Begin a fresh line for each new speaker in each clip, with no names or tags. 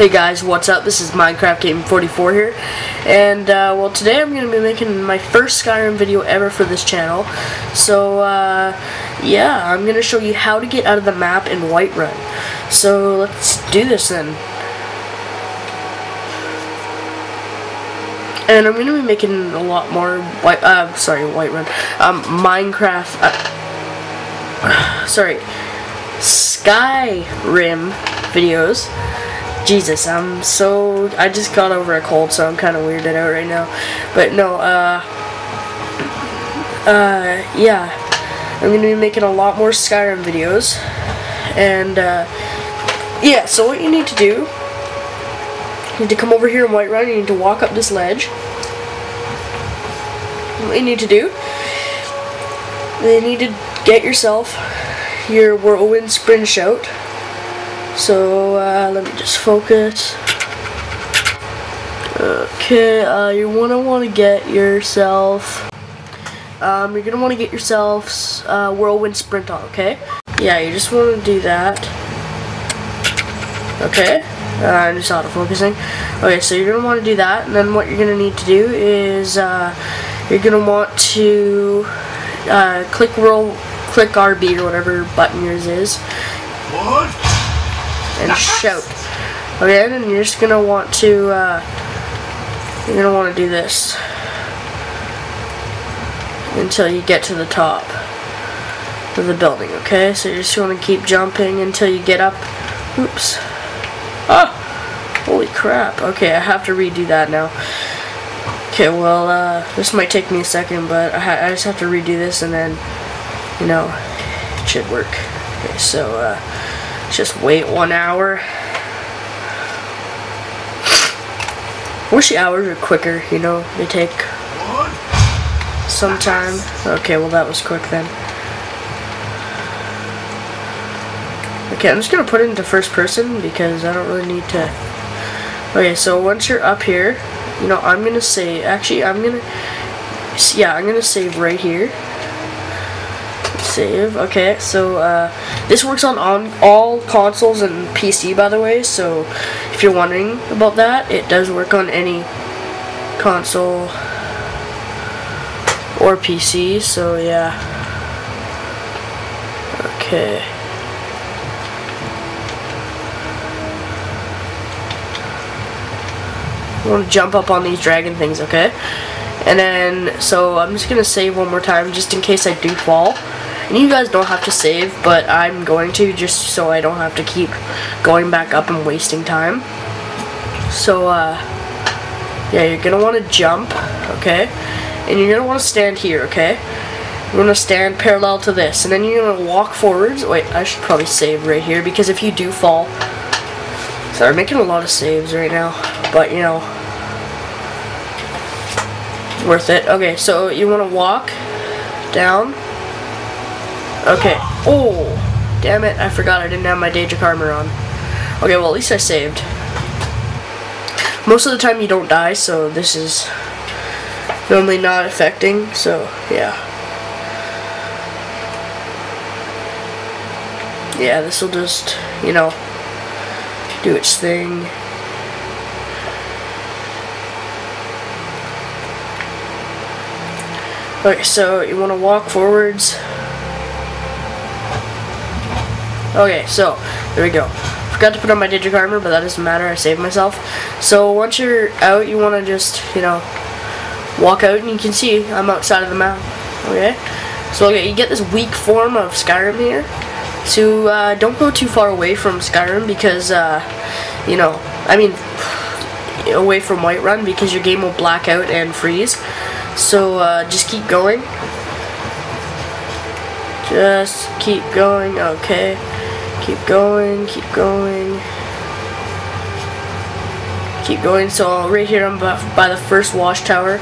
Hey guys, what's up? This is Minecraft Game 44 here, and uh, well today I'm going to be making my first Skyrim video ever for this channel. So uh, yeah, I'm going to show you how to get out of the map in Whiterun. So let's do this then. And I'm going to be making a lot more white, uh, sorry, Whiterun, um, Minecraft, uh, sorry, Skyrim videos. Jesus, I'm so, I just got over a cold, so I'm kind of weirded out right now. But no, uh, uh, yeah, I'm going to be making a lot more Skyrim videos. And, uh, yeah, so what you need to do, you need to come over here in Whiterun, you need to walk up this ledge. What you need to do, you need to get yourself your Whirlwind Sprint Shout. So uh, let me just focus. Okay, uh, you wanna want to get yourself. Um, you're gonna want to get yourself uh, Whirlwind Sprint on. Okay. Yeah, you just want to do that. Okay. Uh, I'm just auto focusing. Okay, so you're gonna want to do that, and then what you're gonna need to do is uh, you're gonna want to uh, click roll, click RB or whatever button yours is.
What?
And shout. Okay, and then you're just gonna want to, uh, you're gonna want to do this until you get to the top of the building, okay? So you just want to keep jumping until you get up. Oops. Oh! Holy crap. Okay, I have to redo that now. Okay, well, uh, this might take me a second, but I, I just have to redo this and then, you know, it should work. Okay, so, uh, just wait one hour. Wish the hours were quicker, you know, they take some time. Okay, well that was quick then. Okay, I'm just gonna put it into first person because I don't really need to. Okay, so once you're up here, you know, I'm gonna save. Actually, I'm gonna. Yeah, I'm gonna save right here. Save. Okay, so uh, this works on, on all consoles and PC, by the way. So if you're wondering about that, it does work on any console or PC. So yeah. Okay. I want to jump up on these dragon things, okay? And then, so I'm just going to save one more time just in case I do fall. And you guys don't have to save, but I'm going to just so I don't have to keep going back up and wasting time. So, uh, yeah, you're going to want to jump, okay? And you're going to want to stand here, okay? You're going to stand parallel to this. And then you're going to walk forwards. Wait, I should probably save right here because if you do fall... Sorry, I'm making a lot of saves right now. But, you know, worth it. Okay, so you want to walk down. Okay. Oh, damn it! I forgot I didn't have my Daedric armor on. Okay, well at least I saved. Most of the time you don't die, so this is normally not affecting. So yeah. Yeah, this will just, you know, do its thing. Okay, so you want to walk forwards. Okay, so there we go. Forgot to put on my Daedric armor, but that doesn't matter. I saved myself. So once you're out, you want to just, you know, walk out, and you can see I'm outside of the map. Okay, so okay, you get this weak form of Skyrim here. So uh, don't go too far away from Skyrim because, uh, you know, I mean, away from Whiterun because your game will black out and freeze. So uh, just keep going. Just keep going. Okay. Keep going. Keep going. Keep going. So right here I'm by the first watchtower.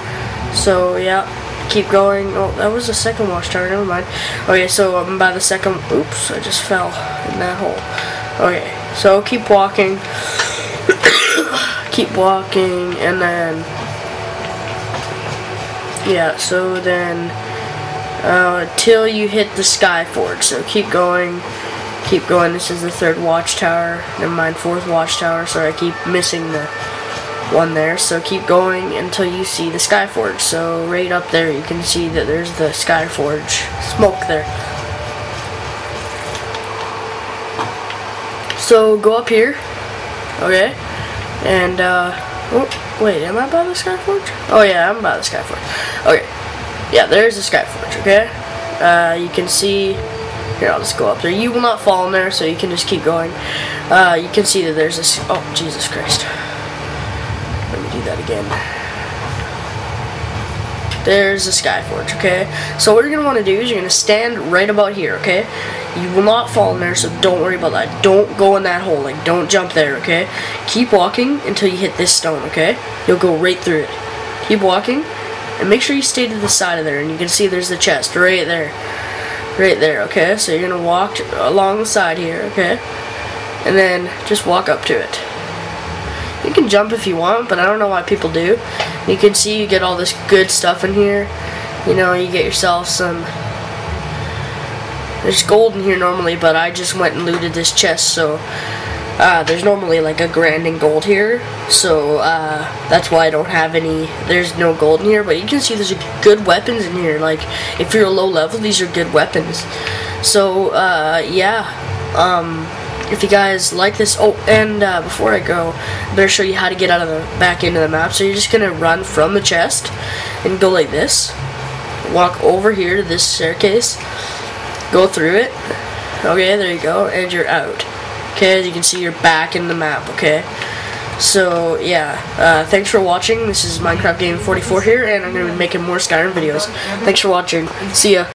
So yeah. Keep going. Oh, that was the second watchtower. Never mind. Okay, so I'm by the second. Oops, I just fell in that hole. Okay, so keep walking. keep walking, and then yeah, so then uh, till you hit the Skyforge. So keep going, keep going. This is the third watchtower. Never mind, fourth watchtower. Sorry, I keep missing the one there. So keep going until you see the Skyforge. So right up there, you can see that there's the Skyforge smoke there. So go up here, okay, and uh, oh, wait, am I by the Skyforge? Oh yeah, I'm by the Skyforge. Okay, yeah, there's the Skyforge. Okay, uh, you can see. Here, I'll just go up there. You will not fall in there, so you can just keep going. Uh, you can see that there's this. Oh, Jesus Christ. Let me do that again. There's the Skyforge, okay? So what you're going to want to do is you're going to stand right about here, okay? You will not fall in there, so don't worry about that. Don't go in that hole, like, don't jump there, okay? Keep walking until you hit this stone, okay? You'll go right through it. Keep walking, and make sure you stay to the side of there, and you can see there's the chest right there. Right there, okay? So you're going to walk along the side here, okay? And then just walk up to it. You can jump if you want, but I don't know why people do. You can see you get all this good stuff in here. You know, you get yourself some... There's gold in here normally, but I just went and looted this chest, so... Uh, there's normally like a grand in gold here, so uh, that's why I don't have any, there's no gold in here, but you can see there's good weapons in here, like, if you're a low level, these are good weapons. So, uh, yeah, um, if you guys like this, oh, and uh, before I go, I better show you how to get out of the, back into the map, so you're just going to run from the chest, and go like this, walk over here to this staircase, go through it, okay, there you go, and you're out. Okay, as you can see, you're back in the map, okay? So, yeah, uh, thanks for watching. This is Minecraft Game 44 here, and I'm going to be making more Skyrim videos. Thanks for watching. See ya.